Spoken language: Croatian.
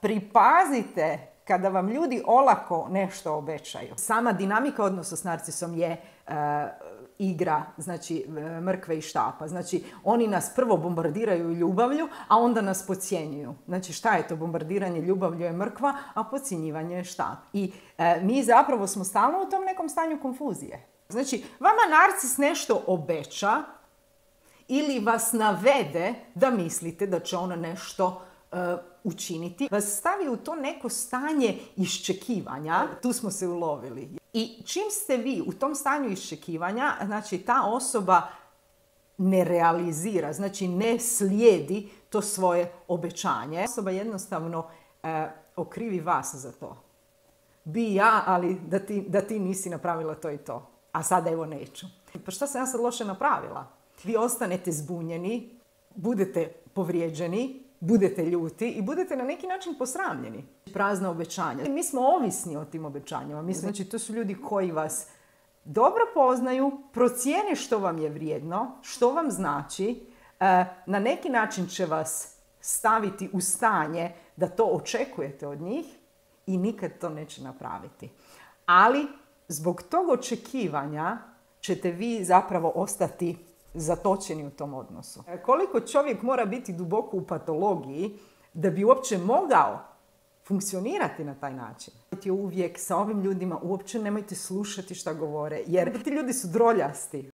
pripazite kada vam ljudi olako nešto obećaju. Sama dinamika odnosa s narcisom je e, igra, znači e, mrkve i štapa. Znači oni nas prvo bombardiraju ljubavlju, a onda nas podcjenjuju. Znači šta je to bombardiranje ljubavlju je mrkva, a podcjenjivanje je štap. I e, mi zapravo smo stalno u tom nekom stanju konfuzije. Znači vama narcis nešto obeća ili vas navede da mislite da će on nešto učiniti, vas stavi u to neko stanje iščekivanja. Tu smo se ulovili. I čim ste vi u tom stanju iščekivanja, znači ta osoba ne realizira, znači ne slijedi to svoje obećanje. Osoba jednostavno e, okrivi vas za to. Bi ja, ali da ti, da ti nisi napravila to i to. A sada evo neću. Pa šta sam ja sad loše napravila? Vi ostanete zbunjeni, budete povrijeđeni, budete ljuti i budete na neki način posramljeni. Prazna obećanja. Mi smo ovisni o tim obećanjima. Mi znači, to su ljudi koji vas dobro poznaju, procijene što vam je vrijedno, što vam znači, e, na neki način će vas staviti u stanje da to očekujete od njih i nikad to neće napraviti. Ali zbog tog očekivanja ćete vi zapravo ostati zatočeni u tom odnosu. E, koliko čovjek mora biti duboko u patologiji da bi uopće mogao funkcionirati na taj način. Uvijek sa ovim ljudima uopće nemojte slušati šta govore, jer ti ljudi su droljasti.